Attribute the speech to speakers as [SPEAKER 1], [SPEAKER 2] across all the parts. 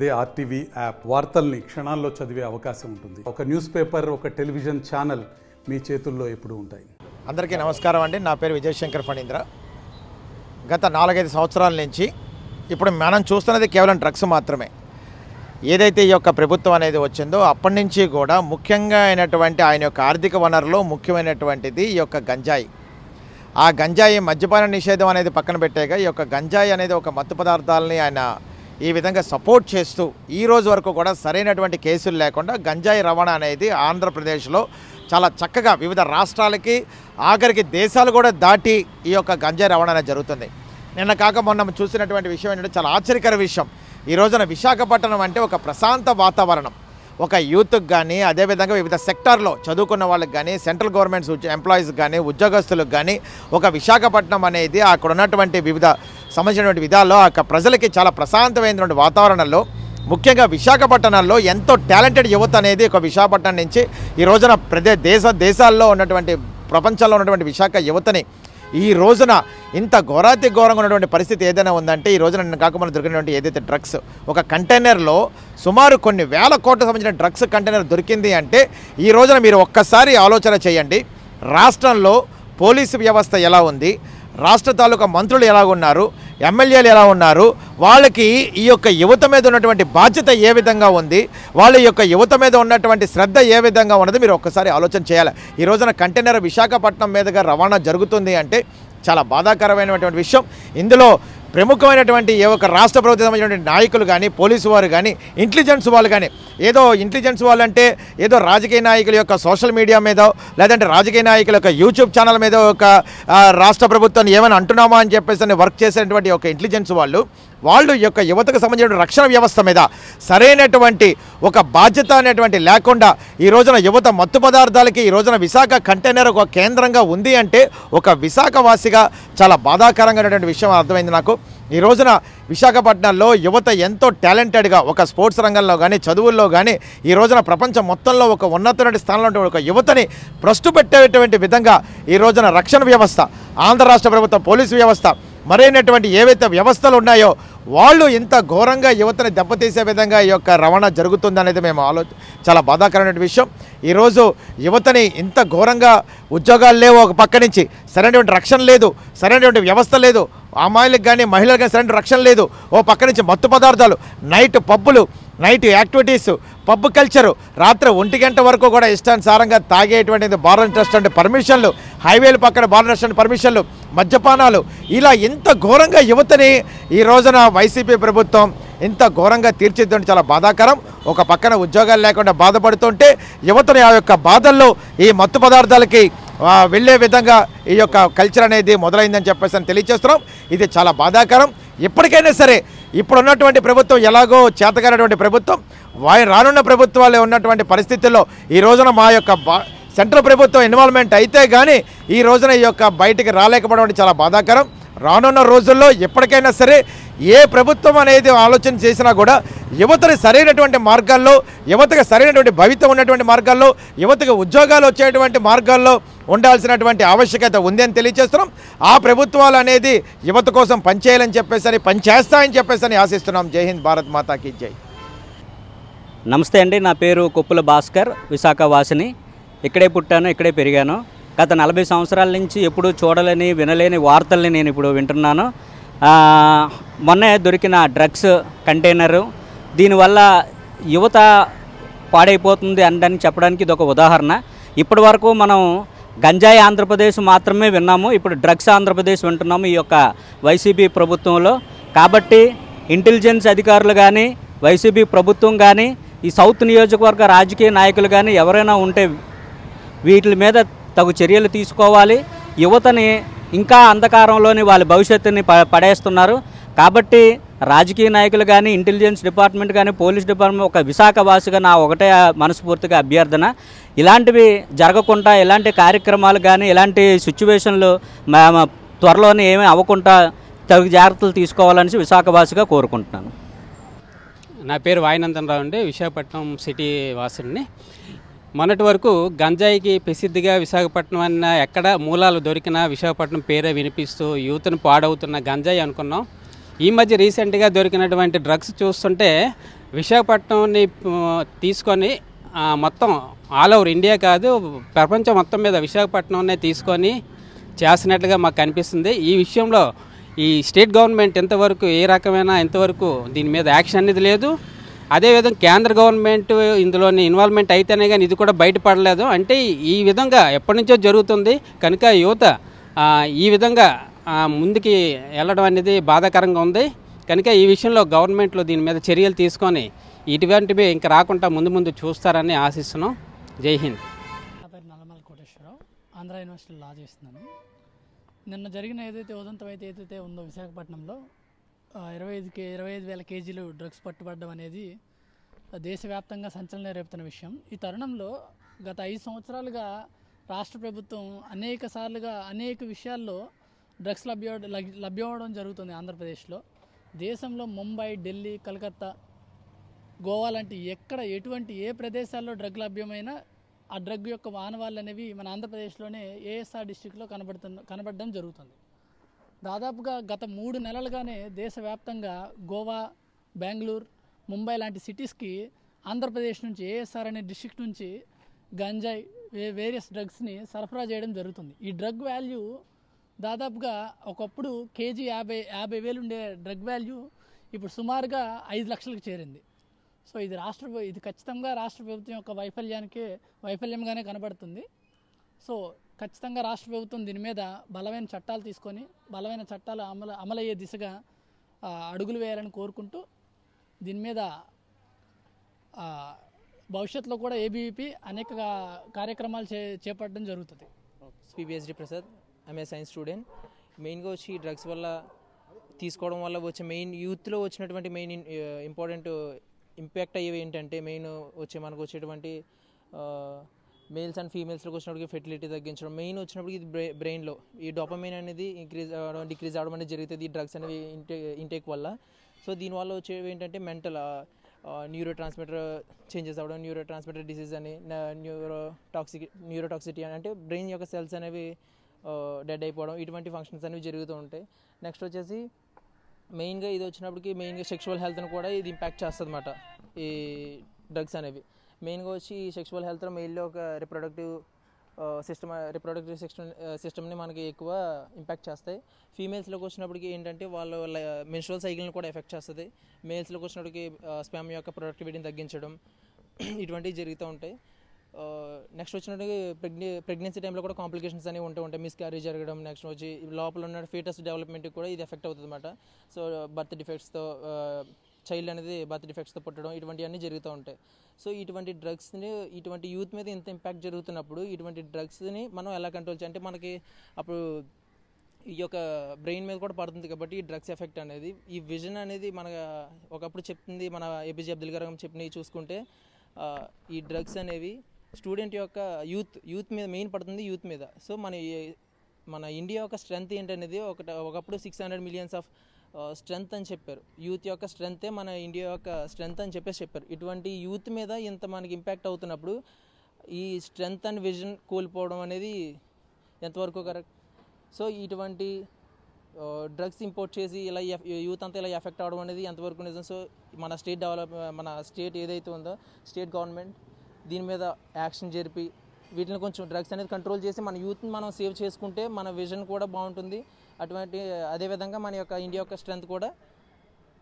[SPEAKER 1] అదే RTV app వార్తల్ని క్షణాల్లో చదివే అవకాశం ఉంటుంది. ఒక న్యూస్ పేపర్ ఒక టెలివిజన్ ఛానల్ మీ చేతుల్లో ఎప్పుడు ఉంటాయి.
[SPEAKER 2] అందరికీ నమస్కారం అండి. నా పేరు విజయశంకర్ ఫణీంద్ర. గత నాలుగైదు సంవత్సరాల నుంచి ఇప్పుడు మనం చూస్తున్నది కేవలం డ్రగ్స్ మాత్రమే. ఏదైతే ఈ యొక్క ప్రభుత్వం అనేది వచ్చిందో అప్పటి నుంచి కూడా ముఖ్యంగా అయినటువంటి ఆయన యొక్క ఆర్థిక వనరులో ముఖ్యమైనటువంటిది ఈ యొక్క గంజాయి. ఆ గంజాయి మద్యపాన నిషేధం అనేది పక్కన పెట్టాక ఈ యొక్క గంజాయి అనేది ఒక మత్తు పదార్థాలని ఆయన ఈ విధంగా సపోర్ట్ చేస్తూ ఈ రోజు వరకు కూడా సరైనటువంటి కేసులు లేకుండా గంజాయి రవాణా అనేది ఆంధ్రప్రదేశ్లో చాలా చక్కగా వివిధ రాష్ట్రాలకి ఆఖరికి దేశాలు కూడా దాటి ఈ యొక్క గంజాయి రవాణా అనేది జరుగుతుంది. నిన్న కాక మొన్న చూసినటువంటి విషయం ఏంటంటే చాలా ఆశ్చర్యకర విషయం. ఈ రోజున విశాఖపట్నం అంటే ఒక ప్రశాంత వాతావరణం. ఒక యూత్కి కానీ అదేవిధంగా వివిధ సెక్టార్లో చదువుకున్న వాళ్ళకి కానీ సెంట్రల్ గవర్నమెంట్స్ ఎంప్లాయీస్కి కానీ ఉద్యోగస్తులకు కానీ ఒక విశాఖపట్నం అనేది అక్కడ ఉన్నటువంటి వివిధ సంబంధించినటువంటి విధాల్లో ఆ ప్రజలకి చాలా ప్రశాంతమైనటువంటి వాతావరణంలో ముఖ్యంగా విశాఖపట్నంలో ఎంతో టాలెంటెడ్ యువత అనేది ఒక విశాఖపట్నం నుంచి ఈ రోజున ప్రదే దేశ దేశాల్లో ఉన్నటువంటి ప్రపంచంలో ఉన్నటువంటి విశాఖ యువతని ఈ రోజున ఇంత ఘోరాతి ఘోరంగా ఉన్నటువంటి పరిస్థితి ఏదైనా ఉందంటే ఈ రోజున నేను కాకుండా దొరికినటువంటి ఏదైతే డ్రగ్స్ ఒక కంటైనర్లో సుమారు కొన్ని వేల కోట్లకు సంబంధించిన డ్రగ్స్ కంటైనర్ దొరికింది అంటే ఈ రోజున మీరు ఒక్కసారి ఆలోచన చేయండి. రాష్ట్రంలో పోలీసు వ్యవస్థ ఎలా ఉంది? రాష్ట్ర తాలూకా మంత్రులు ఎలా ఉన్నారు ఎమ్మెల్యేలు ఎలా ఉన్నారు వాళ్ళకి ఈ యొక్క యువత మీద ఉన్నటువంటి బాధ్యత ఏ విధంగా ఉంది వాళ్ళ యొక్క యువత మీద ఉన్నటువంటి శ్రద్ధ ఏ విధంగా ఉన్నది మీరు ఒక్కసారి ఆలోచన చేయాలి. ఈ రోజున కంటైనర్ విశాఖపట్నం మీదుగా రవాణా జరుగుతుంది అంటే చాలా బాధాకరమైనటువంటి విషయం. ఇందులో ప్రముఖమైనటువంటి ఏ ఒక రాష్ట్ర ప్రభుత్వం నాయకులు కానీ పోలీసు వారు కానీ ఇంటెలిజెన్స్ వాళ్ళు కానీ ఏదో ఇంటెలిజెన్స్ వాళ్ళు అంటే ఏదో రాజకీయ నాయకుల యొక్క సోషల్ మీడియా మీద లేదంటే రాజకీయ నాయకుల యొక్క యూట్యూబ్ ఛానల్ మీద ఒక రాష్ట్ర ప్రభుత్వాన్ని ఏమైనా అంటున్నామా అని చెప్పేసి అని వర్క్ చేసేటువంటి ఒక ఇంటెలిజెన్స్ వాళ్ళు వాళ్ళు యొక్క యువతకు సంబంధించిన రక్షణ వ్యవస్థ మీద సరైనటువంటి ఒక బాధ్యత అనేటువంటి లేకుండా ఈ రోజున యువత మత్తు పదార్థాలకి ఈ రోజున విశాఖ కంటైనర్ ఒక కేంద్రంగా ఉంది అంటే ఒక విశాఖవాసిగా చాలా బాధాకరంగా ఉన్నటువంటి విషయం అర్థమైంది నాకు. ఈ రోజున విశాఖపట్నంలో యువత ఎంతో టాలెంటెడ్గా ఒక స్పోర్ట్స్ రంగంలో కానీ చదువుల్లో కానీ ఈ రోజున ప్రపంచం మొత్తంలో ఒక ఉన్నతమైన స్థానంలో ఒక యువతని ప్రశ్న పెట్టేటువంటి విధంగా ఈ రోజున రక్షణ వ్యవస్థ ఆంధ్ర రాష్ట్ర ప్రభుత్వ పోలీసు వ్యవస్థ మరైనటువంటి ఏవైతే వ్యవస్థలు ఉన్నాయో వాళ్ళు ఇంత ఘోరంగా యువతని దెబ్బతీసే విధంగా ఈ యొక్క రవాణా జరుగుతుందనేది మేము ఆలో చాలా బాధాకరమైన విషయం. ఈరోజు యువతని ఇంత ఘోరంగా ఉద్యోగాలు లేవు ఒక పక్క నుంచి సరైనటువంటి రక్షణ లేదు సరైనటువంటి వ్యవస్థ లేదు అమ్మాయిలకు కానీ మహిళలకు కానీ సరైన రక్షణ లేదు. ఓ పక్క నుంచి మత్తు పదార్థాలు నైట్ పబ్బులు నైట్ యాక్టివిటీస్ పబ్ కల్చరు. రాత్రి ఒంటి గంట వరకు కూడా ఇష్టానుసారంగా తాగేటువంటి బార్ అండ్ రెస్టారెంట్ పర్మిషన్లు హైవేల పక్కన బార్ అండ్ రెస్టారెంట్ పర్మిషన్లు మద్యపానాలు. ఇలా ఇంత ఘోరంగా యువతని ఈ రోజున వైసీపీ ప్రభుత్వం ఇంత ఘోరంగా తీర్చిద్దంటే చాలా బాధాకరం. ఒక పక్కన ఉద్యోగాలు లేకుండా బాధపడుతుంటే యువతని ఆ యొక్క బాధల్లో ఈ మత్తు పదార్థాలకి వెళ్ళే విధంగా ఈ యొక్క కల్చర్ అనేది మొదలైందని చెప్పేసి అని తెలియజేస్తున్నాం ఇది చాలా బాధాకరం. ఇప్పటికైనా సరే ఇప్పుడు ఉన్నటువంటి ప్రభుత్వం ఎలాగో చేతగానటువంటి ప్రభుత్వం వా- రానున్న ప్రభుత్వాలు ఉన్నటువంటి పరిస్థితుల్లో ఈ రోజున మా యొక్క సెంట్రల్ ప్రభుత్వం ఇన్వాల్వ్మెంట్ అయితే కానీ ఈ రోజున ఈ యొక్క బయటికి రాలేకపోవడం చాలా బాధాకరం. రానున్న రోజుల్లో ఎప్పటికైనా సరే ఏ ప్రభుత్వం అనేది ఆలోచన చేసినా కూడా యువతని సరైనటువంటి మార్గాల్లో యువతకు సరైనటువంటి భవితం ఉన్నటువంటి మార్గాల్లో యువతకు ఉద్యోగాలు వచ్చేటువంటి మార్గాల్లో ఉండాల్సినటువంటి ఆవశ్యకత ఉంది అని తెలియజేస్తున్నాం. ఆ ప్రభుత్వాలు అనేది యువత కోసం పనిచేయాలని చెప్పేసి అని పనిచేస్తాయని చెప్పేసి అని ఆశిస్తున్నాం. జై హింద్ భారత్ మాతాకి జై.
[SPEAKER 3] నమస్తే అండి. నా పేరు కొప్పుల భాస్కర్ విశాఖ వాసిని. ఇక్కడే పుట్టాను ఇక్కడే పెరిగాను. గత నలభై సంవత్సరాల నుంచి ఎప్పుడూ చూడలేని వినలేని వార్తల్ని నేను ఇప్పుడు వింటున్నాను. మొన్నే దొరికిన డ్రగ్స్ కంటైనరు. దీనివల్ల యువత పాడైపోతుంది అనడానికి చెప్పడానికి ఇది ఒక ఉదాహరణ. ఇప్పటి వరకు మనం గంజాయి ఆంధ్రప్రదేశ్ మాత్రమే విన్నాము. ఇప్పుడు డ్రగ్స్ ఆంధ్రప్రదేశ్ వింటున్నాము ఈ యొక్క వైసీపీ ప్రభుత్వంలో. కాబట్టి ఇంటెలిజెన్స్ అధికారులు కానీ వైసీపీ ప్రభుత్వం కానీ ఈ సౌత్ నియోజకవర్గ రాజకీయ నాయకులు కానీ ఎవరైనా ఉంటే వీటి మీద తగు చర్యలు తీసుకోవాలి. యువతని ఇంకా అంధకారంలోని వాళ్ళ భవిష్యత్తుని ప పడేస్తున్నారు. కాబట్టి రాజకీయ నాయకులు కానీ ఇంటెలిజెన్స్ డిపార్ట్మెంట్ కానీ పోలీస్ డిపార్ట్మెంట్ ఒక విశాఖవాసిగా నా ఒకటే మనస్ఫూర్తిగా అభ్యర్థన. ఇలాంటివి జరగకుండా ఇలాంటి కార్యక్రమాలు కానీ ఇలాంటి సిచ్యువేషన్లు త్వరలోనే ఏమీ అవ్వకుండా తగు జాగ్రత్తలు తీసుకోవాలని విశాఖవాసిగా కోరుకుంటున్నాను.
[SPEAKER 4] నా పేరు వాయినందన్ రావు అండి. విశాఖపట్నం సిటీ వాసుడిని. మొన్నటి వరకు గంజాయికి ప్రసిద్ధిగా విశాఖపట్నం అన్న ఎక్కడ మూలాలు దొరికినా విశాఖపట్నం పేరే వినిపిస్తూ యూత్ను పాడవుతున్న గంజాయి అనుకున్నాం. ఈ మధ్య రీసెంట్గా దొరికినటువంటి డ్రగ్స్ చూస్తుంటే విశాఖపట్నంని తీసుకొని మొత్తం ఆల్ ఓవర్ ఇండియా కాదు ప్రపంచం మొత్తం మీద విశాఖపట్నంనే తీసుకొని చేస్తున్నట్లుగా మాకు కనిపిస్తుంది ఈ విషయంలో ఈ స్టేట్ గవర్నమెంట్ ఎంతవరకు ఏ రకమైన ఎంతవరకు దీని మీద యాక్షన్ అనేది లేదు. అదేవిధంగా కేంద్ర గవర్నమెంట్ ఇందులోని ఇన్వాల్వ్మెంట్ అయితేనే కానీ ఇది కూడా బయటపడలేదు. అంటే ఈ విధంగా ఎప్పటి నుంచో జరుగుతుంది. కనుక యువత ఈ విధంగా ముందుకి వెళ్ళడం అనేది బాధాకరంగా ఉంది. కనుక ఈ విషయంలో గవర్నమెంట్లో దీని మీద చర్యలు తీసుకొని ఇటువంటివి ఇంకా రాకుండా ముందు ముందు చూస్తారని ఆశిస్తున్నాం. జై హింద్.
[SPEAKER 5] నా పేరు నల్లమల కోటేశ్వరరావు. ఆంధ్ర యూనివర్సిటీలో లా చేస్తున్నాను. నిన్న జరిగిన ఏదైతే ఉదంతం అయితే ఏదైతే ఉందో విశాఖపట్నంలో ఇరవై ఐదు కే ఇరవై ఐదు వేల కేజీలు డ్రగ్స్ పట్టుబడడం అనేది దేశవ్యాప్తంగా సంచలనం రేపుతున్న విషయం. ఈ తరుణంలో గత ఐదు సంవత్సరాలుగా రాష్ట్ర ప్రభుత్వం అనేక సార్లుగా అనేక విషయాల్లో డ్రగ్స్ లభ్య లభ్యమవడం జరుగుతుంది ఆంధ్రప్రదేశ్లో. దేశంలో ముంబై ఢిల్లీ కలకత్తా గోవా లాంటి ఎక్కడ ఎటువంటి ఏ ప్రదేశాల్లో డ్రగ్ లభ్యమైనా ఆ డ్రగ్ యొక్క వానవాళ్ళు అనేవి మన ఆంధ్రప్రదేశ్లోనే ఏఎస్ఆర్ డిస్టిక్లో కనబడుతున్న కనబడడం జరుగుతుంది. దాదాపుగా గత మూడు నెలలుగానే దేశవ్యాప్తంగా గోవా బెంగళూరు ముంబై లాంటి సిటీస్కి ఆంధ్రప్రదేశ్ నుంచి ఏఎస్ఆర్ అనే డిస్ట్రిక్ట్ నుంచి గంజాయి వే వేరియస్ డ్రగ్స్ని సరఫరా చేయడం జరుగుతుంది. ఈ డ్రగ్ వాల్యూ దాదాపుగా ఒకప్పుడు కేజీ యాభై యాభై వేలు ఉండే డ్రగ్ వాల్యూ ఇప్పుడు సుమారుగా ఐదు లక్షలకు చేరింది. సో ఇది రాష్ట్ర ఇది ఖచ్చితంగా రాష్ట్ర ప్రభుత్వం యొక్క వైఫల్యానికి వైఫల్యంగానే కనబడుతుంది. సో ఖచ్చితంగా రాష్ట్ర ప్రభుత్వం దీని మీద బలమైన చట్టాలు తీసుకొని బలమైన చట్టాలు అమలు అమలయ్యే దిశగా అడుగులు వేయాలని కోరుకుంటూ దీని మీద భవిష్యత్తులో కూడా ఏబీవీపీ అనేక కార్యక్రమాలు చే చేపట్టడం జరుగుతుంది.
[SPEAKER 6] PBSD Prasad I'm a science student. మెయిన్గా వచ్చి డ్రగ్స్ వల్ల తీసుకోవడం వల్ల వచ్చే మెయిన్ యూత్లో వచ్చినటువంటి మెయిన్ ఇంపార్టెంట్ ఇంపాక్ట్ అయ్యేవి ఏంటంటే మెయిన్ వచ్చే మనకు వచ్చేటువంటి మేల్స్ అండ్ ఫీమేల్స్లోకి వచ్చినప్పటికి ఫెర్టిలిటీ తగ్గించడం. మెయిన్ వచ్చినప్పటికి ఇది బ్రె బ్రెయిన్లో. ఈ డొపమైన్ అనేది ఇంక్రీజ్ అవ్వడం డిక్రీజ్ అవ్వడం అనేది జరుగుతుంది. ఈ డ్రగ్స్ అనేవి ఇంటే ఇంటేక్ వల్ల. సో దీనివల్ల వచ్చేవి ఏంటంటే మెంటల్ న్యూరో ట్రాన్స్మిటర్ చేంజెస్ అవ్వడం న్యూరో ట్రాన్స్మిటర్ డిసీజ్ అని న్యూరో టాక్సిక్ న్యూరోటాక్సిటీ అని అంటే బ్రెయిన్ యొక్క సెల్స్ అనేవి డెడ్ అయిపోవడం ఇటువంటి ఫంక్షన్స్ అనేవి జరుగుతూ ఉంటాయి. నెక్స్ట్ వచ్చేసి మెయిన్గా ఇది వచ్చినప్పటికి మెయిన్గా సెక్షువల్ హెల్త్ని కూడా ఇది ఇంపాక్ట్ చేస్తుంది అన్నమాట ఈ డ్రగ్స్ అనేవి. మెయిన్గా వచ్చి ఈ సెక్షువల్ హెల్త్ మెయిన్లో ఒక రిప్రొడక్టివ్ సిస్టమ్ రిప్రొడక్టివ్ సిస్టమ్ సిస్టమ్ని మనకి ఎక్కువ ఇంపాక్ట్ చేస్తాయి. ఫీమేల్స్లోకి వచ్చినప్పటికి ఏంటంటే వాళ్ళ మెన్స్ట్రల్ సైకిల్ని కూడా ఎఫెక్ట్ చేస్తుంది. మేల్స్లోకి వచ్చినప్పటికి స్పామ్ యొక్క ప్రొడక్టివిటీని తగ్గించడం ఇటువంటివి జరుగుతూ ఉంటాయి. నెక్స్ట్ వచ్చినట్టు ప్రెగ్నె ప్రెగ్నెన్సీ టైంలో కూడా కాంప్లికేషన్స్ అనేవి ఉంటూ ఉంటాయి. మిస్క్యారీ జరగడం నెక్స్ట్ వచ్చి లోపల ఉన్న ఫీటస్ డెవలప్మెంట్కి కూడా ఇది ఎఫెక్ట్ అవుతుంది అనమాట సో బర్త్ డిఫెక్ట్స్తో చైల్డ్ అనేది బర్త్ డిఫెక్ట్స్తో పుట్టడం ఇటువంటివన్నీ జరుగుతూ ఉంటాయి. సో ఇటువంటి డ్రగ్స్ని ఇటువంటి యూత్ మీద ఇంత ఇంపాక్ట్ జరుగుతున్నప్పుడు ఇటువంటి డ్రగ్స్ని మనం ఎలా కంట్రోల్ చేయాలి అంటే మనకి అప్పుడు ఈ యొక్క బ్రెయిన్ మీద కూడా పడుతుంది కాబట్టి ఈ డ్రగ్స్ ఎఫెక్ట్ అనేది ఈ విజన్ అనేది మన ఒకప్పుడు చెప్తుంది మన ఏపీజే అబ్దుల్ కలాం చెప్పినవి చూసుకుంటే ఈ డ్రగ్స్ అనేవి స్టూడెంట్ యొక్క యూత్ యూత్ మీద మెయిన్ పడుతుంది యూత్ మీద. సో మన మన ఇండియా యొక్క స్ట్రెంగ్త్ ఏంటనేది ఒకటి ఒకప్పుడు six hundred millions of strength అని చెప్పారు. యూత్ యొక్క స్ట్రెంగ్తే మన ఇండియా యొక్క స్ట్రెంగ్త్ అని చెప్పేసి చెప్పారు. ఇటువంటి యూత్ మీద ఇంత మనకి ఇంపాక్ట్ అవుతున్నప్పుడు ఈ స్ట్రెంగ్త్ అండ్ విజన్ కోల్పోవడం అనేది ఎంతవరకు కరెక్ట్ సో ఇటువంటి డ్రగ్స్ ఇంపోర్ట్ చేసి ఇలా యూత్ అంతా ఇలా ఎఫెక్ట్ అవడం అనేది ఎంతవరకు నిజం? సో మన స్టేట్ డెవలప్ మన స్టేట్ ఏదైతే ఉందో స్టేట్ గవర్నమెంట్ దీని మీద యాక్షన్ జరిపి వీటిని కొంచెం డ్రగ్స్ అనేది కంట్రోల్ చేసి మన యూత్ని మనం సేవ్ చేసుకుంటే మన విజన్ కూడా బాగుంటుంది. అటువంటి అదేవిధంగా మన యొక్క ఇండియా యొక్క స్ట్రెంగ్త్ కూడా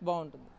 [SPEAKER 6] బాగుంటుంది.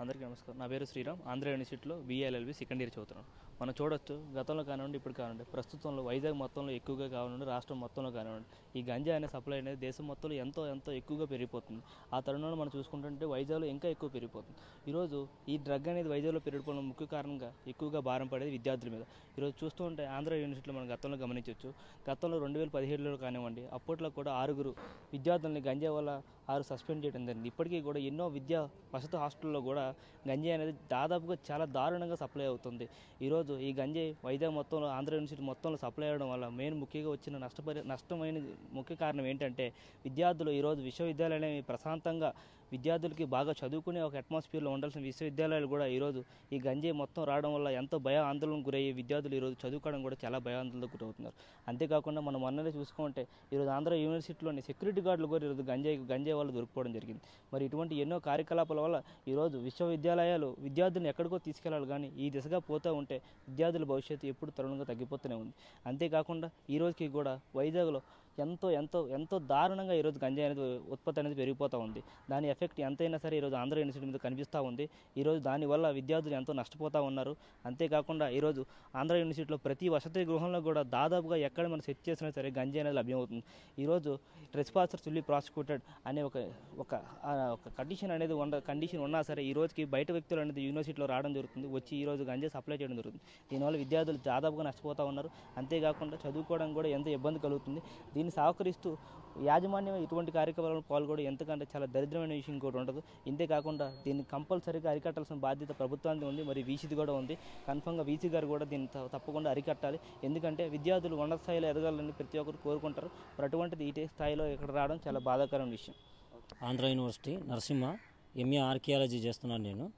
[SPEAKER 7] అందరికీ నమస్కారం. నా పేరు శ్రీరామ్. ఆంధ్ర యూనివర్సిటీలో బీఏఎల్ఎల్బి సెకండ్ ఇయర్ చదువుతున్నాను. మనం చూడొచ్చు గతంలో కానివ్వండి ఇప్పుడు కానివ్వండి ప్రస్తుతంలో వైజాగ్ మొత్తంలో ఎక్కువగా కానివ్వండి రాష్ట్రం మొత్తంలో కానివ్వండి ఈ గంజా అనే సప్లై అనేది దేశం మొత్తంలో ఎంతో ఎంతో ఎక్కువగా పెరిగిపోతుంది. ఆ తరుణంలో మనం చూసుకుంటుంటే వైజాగ్లో ఇంకా ఎక్కువ పెరిగిపోతుంది. ఈరోజు ఈ డ్రగ్ అనేది వైజాగ్లో పెరిగిపోవడం ముఖ్య కారణంగా ఎక్కువగా భారం పడేది విద్యార్థుల మీద. ఈరోజు చూస్తూ ఉంటే ఆంధ్ర యూనివర్సిటీలో మనం గతంలో గమనించవచ్చు. గతంలో రెండు వేల పదిహేడులో కానివ్వండి అప్పట్లో కూడా ఆరుగురు విద్యార్థుల్ని గంజా వల్ల ఆరు సస్పెండ్ చేయడం జరిగింది. ఇప్పటికీ కూడా ఎన్నో విద్యా వసతి హాస్టల్లో కూడా గంజాయి అనేది దాదాపుగా చాలా దారుణంగా సప్లై అవుతుంది. ఈరోజు ఈ గంజాయి వైజాగ్ మొత్తంలో ఆంధ్ర యూనివర్సిటీ మొత్తంలో సప్లై అవ్వడం వల్ల మెయిన్ ముఖ్యంగా వచ్చిన నష్టపరి నష్టమైన ముఖ్య కారణం ఏంటంటే విద్యార్థులు ఈరోజు విశ్వవిద్యాలయం ప్రశాంతంగా విద్యార్థులకి బాగా చదువుకునే ఒక అట్మాస్ఫియర్లో ఉండాల్సిన విశ్వవిద్యాలయాలు కూడా ఈరోజు ఈ గంజాయి మొత్తం రావడం వల్ల ఎంతో భయ ఆందోళనకు గురయ్యే విద్యార్థులు ఈరోజు చదువుకోవడం కూడా చాలా భయాందోళనకు గురవుతున్నారు. అంతేకాకుండా మనం మొన్ననే చూసుకుంటే ఈరోజు ఆంధ్ర యూనివర్సిటీలోని సెక్యూరిటీ గార్డులు కూడా ఈరోజు గంజాయి గంజాయి వాళ్ళు దొరికిపోవడం జరిగింది. మరి ఇటువంటి ఎన్నో కార్యకలాపాల వల్ల ఈరోజు విశ్వవిద్యాలయాలు విద్యార్థులను ఎక్కడికో తీసుకెళ్ళాలి కానీ ఈ దిశగా పోతూ ఉంటే విద్యార్థుల భవిష్యత్తు ఎప్పుడు తరుణంగా తగ్గిపోతూనే ఉంది. అంతేకాకుండా ఈ రోజుకి కూడా వైజాగ్లో ఎంతో ఎంతో ఎంతో దారుణంగా ఈరోజు గంజాయి అనేది ఉత్పత్తి అనేది పెరిగిపోతూ ఉంది. దాని ఎఫెక్ట్ ఎంతైనా సరే ఈరోజు ఆంధ్ర యూనివర్సిటీ మీద కనిపిస్తూ ఉంది. ఈరోజు దానివల్ల విద్యార్థులు ఎంతో నష్టపోతూ ఉన్నారు. అంతేకాకుండా ఈరోజు ఆంధ్ర యూనివర్సిటీలో ప్రతి వసతి గృహంలో కూడా దాదాపుగా ఎక్కడ మనం సెట్ చేసినా సరే గంజాయి అనేది లభ్యమవుతుంది. ఈరోజు ట్రెస్పాసర్ చుల్లి ప్రాసిక్యూటెడ్ అనే ఒక ఒక కండిషన్ అనేది ఉన్న కండిషన్ ఉన్నా సరే ఈ రోజుకి బయట వ్యక్తులు అనేది యూనివర్సిటీలో రావడం జరుగుతుంది. వచ్చి ఈ రోజు గంజాయి సప్లై చేయడం జరుగుతుంది. దీనివల్ల విద్యార్థులు దాదాపుగా నష్టపోతూ ఉన్నారు. అంతేకాకుండా చదువుకోవడం కూడా ఎంతో ఇబ్బంది కలుగుతుంది. దీన్ని సహకరిస్తూ యాజమాన్యం ఇటువంటి కార్యక్రమాలను పాల్గొనడం ఎంతకంటే చాలా దరిద్రమైన విషయం ఇంకోటి ఉండదు. ఇంతే కాకుండా దీన్ని కంపల్సరీగా అరికట్టాల్సిన బాధ్యత ప్రభుత్వానికి ఉంది మరి వీసీది కూడా ఉంది. కన్ఫర్మ్గా వీసీ గారు కూడా దీన్ని త- తప్పకుండా అరికట్టాలి. ఎందుకంటే విద్యార్థులు ఉన్నత స్థాయిలో ఎదగాలని ప్రతి ఒక్కరు కోరుకుంటారు. మరి అటువంటిది ఇటే స్థాయిలో ఇక్కడ రావడం చాలా బాధాకరమైన విషయం.
[SPEAKER 8] Andhra university Narasimha MA archaeology చేస్తున్నాను నేను.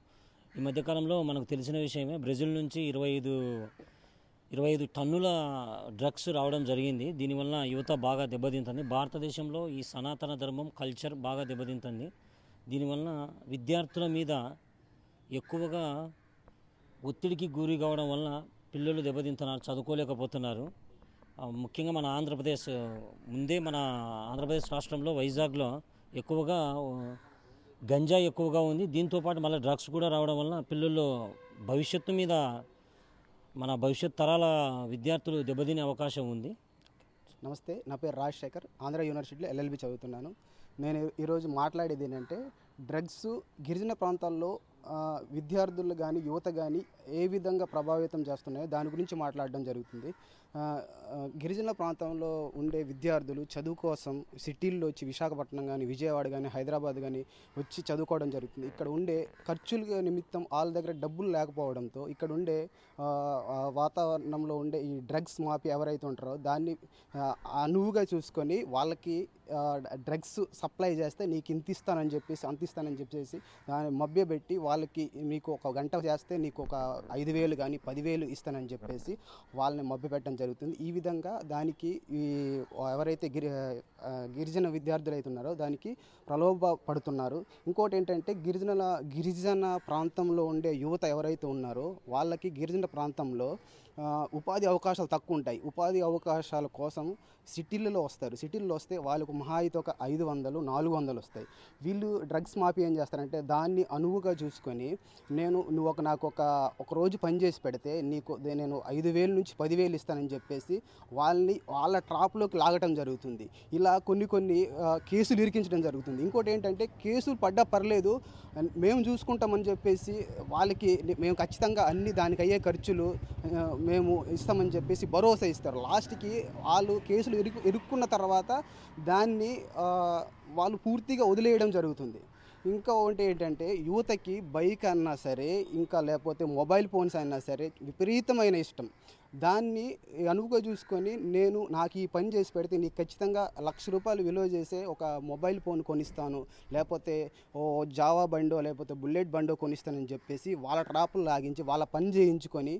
[SPEAKER 8] ఈ మధ్యకాలంలో మనకు తెలిసిన విషయమే బ్రెజిల్ నుంచి ఇరవై ఐదు ఇరవై ఐదు టన్నుల డ్రగ్స్ రావడం జరిగింది. దీనివల్ల యువత బాగా దెబ్బతింటుంది. భారతదేశంలో ఈ సనాతన ధర్మం కల్చర్ బాగా దెబ్బతింటుంది. దీనివల్ల విద్యార్థుల మీద ఎక్కువగా ఒత్తిడికి గురి కావడం వల్ల పిల్లలు దెబ్బతింటున్నారు చదువుకోలేకపోతున్నారు. ముఖ్యంగా మన ఆంధ్రప్రదేశ్ ముందే మన ఆంధ్రప్రదేశ్ రాష్ట్రంలో వైజాగ్లో ఎక్కువగా గంజా గంజాయి ఎక్కువగా ఉంది. దీంతోపాటు మళ్ళీ డ్రగ్స్ కూడా రావడం వల్ల పిల్లల్లో భవిష్యత్తు మీద మన భవిష్యత్ తరాల విద్యార్థులు దెబ్బతినే అవకాశం ఉంది.
[SPEAKER 9] నమస్తే నా పేరు రాజశేఖర్ ఆంధ్ర యూనివర్సిటీలో ఎల్ఎల్బి చదువుతున్నాను. నేను ఈరోజు మాట్లాడేది ఏంటంటే డ్రగ్స్ గిరిజన ప్రాంతాల్లో విద్యార్థులు కానీ యువత కానీ ఏ విధంగా ప్రభావితం చేస్తున్నాయో దాని గురించి మాట్లాడడం జరుగుతుంది. గిరిజన ప్రాంతంలో ఉండే విద్యార్థులు చదువు కోసం సిటీల్లో వచ్చి విశాఖపట్నం కానీ విజయవాడ కానీ హైదరాబాద్ కానీ వచ్చి చదువుకోవడం జరుగుతుంది. ఇక్కడ ఉండే ఖర్చుల నిమిత్తం వాళ్ళ దగ్గర డబ్బులు లేకపోవడంతో ఇక్కడ ఉండే వాతావరణంలో ఉండే ఈ డ్రగ్స్ మాఫీ ఎవరైతే ఉంటారో దాన్ని అనువుగా చూసుకొని వాళ్ళకి డ్రగ్స్ సప్లై చేస్తే నీకు ఇంత ఇస్తానని చెప్పేసి అంత ఇస్తానని చెప్పేసి దాన్ని మభ్యపెట్టి వాళ్ళ వాళ్ళకి మీకు ఒక గంట చేస్తే నీకు ఒక ఐదు వేలు కానీ పదివేలు ఇస్తానని చెప్పేసి వాళ్ళని మభ్యపెట్టడం జరుగుతుంది. ఈ విధంగా దానికి ఈ ఎవరైతే గిరి గిరిజన విద్యార్థులు అయితే ఉన్నారో దానికి ప్రలోభ పడుతున్నారు. ఇంకోటి ఏంటంటే గిరిజనుల గిరిజన ప్రాంతంలో ఉండే యువత ఎవరైతే ఉన్నారో వాళ్ళకి గిరిజన ప్రాంతంలో ఉపాధి అవకాశాలు తక్కువ ఉంటాయి. ఉపాధి అవకాశాల కోసం సిటీలలో వస్తారు. సిటీల్లో వస్తే వాళ్ళకు మహా అయితే ఒక ఐదు వందలు నాలుగు వందలు వస్తాయి. వీళ్ళు డ్రగ్స్ మాఫీ ఏం చేస్తారంటే దాన్ని అనువుగా చూసుకొని నేను నువ్వు ఒక నాకు ఒక ఒక రోజు పని చేసి పెడితే నీకు దే- నేను ఐదు వేలు నుంచి పదివేలు ఇస్తానని చెప్పేసి వాళ్ళని వాళ్ళ ట్రాప్లోకి లాగటం జరుగుతుంది. ఇలా కొన్ని కొన్ని కేసులు ఇరికించడం జరుగుతుంది. ఇంకోటి ఏంటంటే కేసులు పడ్డా పర్లేదు మేము చూసుకుంటామని చెప్పేసి వాళ్ళకి మేము ఖచ్చితంగా అన్ని దానికి అయ్యే ఖర్చులు మేము ఇస్తామని చెప్పేసి భరోసా ఇస్తారు. లాస్ట్కి వాళ్ళు కేసులు ఇరుక్కు ఇరుక్కున్న తర్వాత దాన్ని వాళ్ళు పూర్తిగా వదిలేయడం జరుగుతుంది. ఇంకా ఒకటి ఏంటంటే యువతకి బైక్ అన్నా సరే ఇంకా లేకపోతే మొబైల్ ఫోన్స్ అయినా సరే విపరీతమైన ఇష్టం. దాన్ని అనువుగా చూసుకొని నేను నాకు ఈ పని చేసి పెడితే నీకు ఖచ్చితంగా లక్ష రూపాయలు విలువ చేసే ఒక మొబైల్ ఫోన్ కొనిస్తాను. లేకపోతే ఓ జావా బండో లేకపోతే బుల్లెట్ బండో కొనిస్తానని చెప్పేసి వాళ్ళ ట్రాపులు లాగించి వాళ్ళ పని చేయించుకొని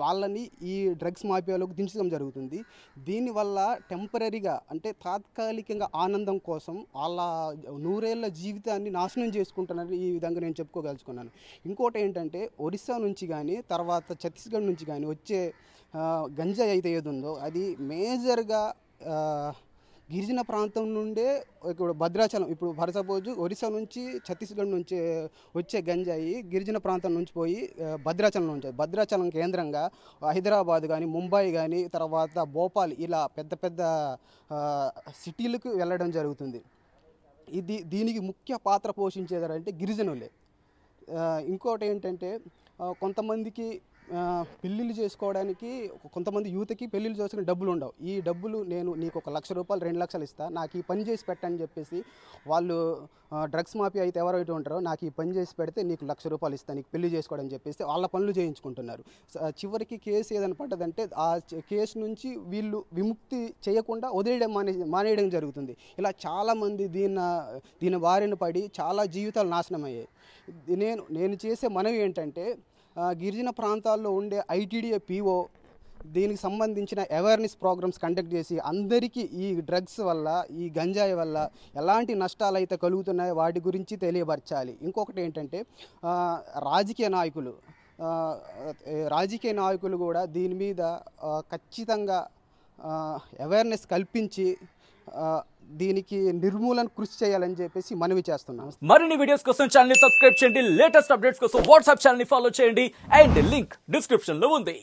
[SPEAKER 9] వాళ్ళని ఈ డ్రగ్స్ మాఫియాలోకి దించడం జరుగుతుంది. దీనివల్ల టెంపరీగా అంటే తాత్కాలికంగా ఆనందం కోసం వాళ్ళ నూరేళ్ళ జీవితాన్ని నాశనం చేసుకుంటున్నారని ఈ విధంగా నేను చెప్పుకోగలుచుకున్నాను ఇంకోటి ఏంటంటే ఒరిస్సా నుంచి కానీ తర్వాత ఛత్తీస్గఢ్ నుంచి కానీ వచ్చే గంజాయి అయితే ఏది ఉందో అది మేజర్గా గిరిజన ప్రాంతం నుండే ఇప్పుడు భద్రాచలం ఇప్పుడు ఫర్ సపోజ్ ఒరిస్సా నుంచి ఛత్తీస్గఢ్ నుంచి వచ్చే గంజాయి గిరిజన ప్రాంతం నుంచి పోయి భద్రాచలం నుంచి. భద్రాచలం కేంద్రంగా హైదరాబాద్ కానీ ముంబై కానీ తర్వాత భోపాల్ ఇలా పెద్ద పెద్ద సిటీలకు వెళ్ళడం జరుగుతుంది. ఇది దీనికి ముఖ్య పాత్ర పోషించేదారంటే గిరిజనులే. ఇంకోటి ఏంటంటే కొంతమందికి పెళ్ళిళ్ళు చేసుకోవడానికి కొంతమంది యూత్కి పెళ్ళిళ్ళు చేసుకుని డబ్బులు ఉండవు. ఈ డబ్బులు నేను నీకు ఒక లక్ష రూపాయలు రెండు లక్షలు ఇస్తా నాకు ఈ పని చేసి పెట్టని చెప్పేసి వాళ్ళు డ్రగ్స్ మాఫీ అయితే ఎవరైతే ఉంటారో నాకు ఈ పని చేసి పెడితే నీకు లక్ష రూపాయలు ఇస్తా నీకు పెళ్ళి చేసుకోవడం అని చెప్పేసి వాళ్ళ పనులు చేయించుకుంటున్నారు. చివరికి కేసు ఏదైనా పడ్డదంటే ఆ కేసు నుంచి వీళ్ళు విముక్తి చేయకుండా వదిలేయడం మానే మానేయడం జరుగుతుంది. ఇలా చాలామంది దీని దీని బారిన పడి చాలా జీవితాలు నాశనం అయ్యాయి నేను నేను చేసే మనవి ఏంటంటే గిరిజన ప్రాంతాల్లో ఉండే ఐటీడీఏ పీఓ దీనికి సంబంధించిన అవేర్నెస్ ప్రోగ్రామ్స్ కండక్ట్ చేసి అందరికీ ఈ డ్రగ్స్ వల్ల ఈ గంజాయి వల్ల ఎలాంటి నష్టాలు అయితే కలుగుతున్నాయో వాటి గురించి తెలియపరచాలి. ఇంకొకటి ఏంటంటే రాజకీయ నాయకులు రాజకీయ నాయకులు కూడా దీని మీద ఖచ్చితంగా అవేర్నెస్ కల్పించి దీనికి నిర్మూలన కృషి చేయాలని చెప్పేసి మనవి చేస్తున్నాం.
[SPEAKER 10] మరిన్ని వీడియోస్ కోసం ఛానల్ సబ్స్క్రైబ్ చేయండి. లేటెస్ట్ అప్డేట్స్ కోసం వాట్సాప్ ఛానల్ని ఫాలో చేయండి. అండ్ లింక్ డిస్క్రిప్షన్లో ఉంది.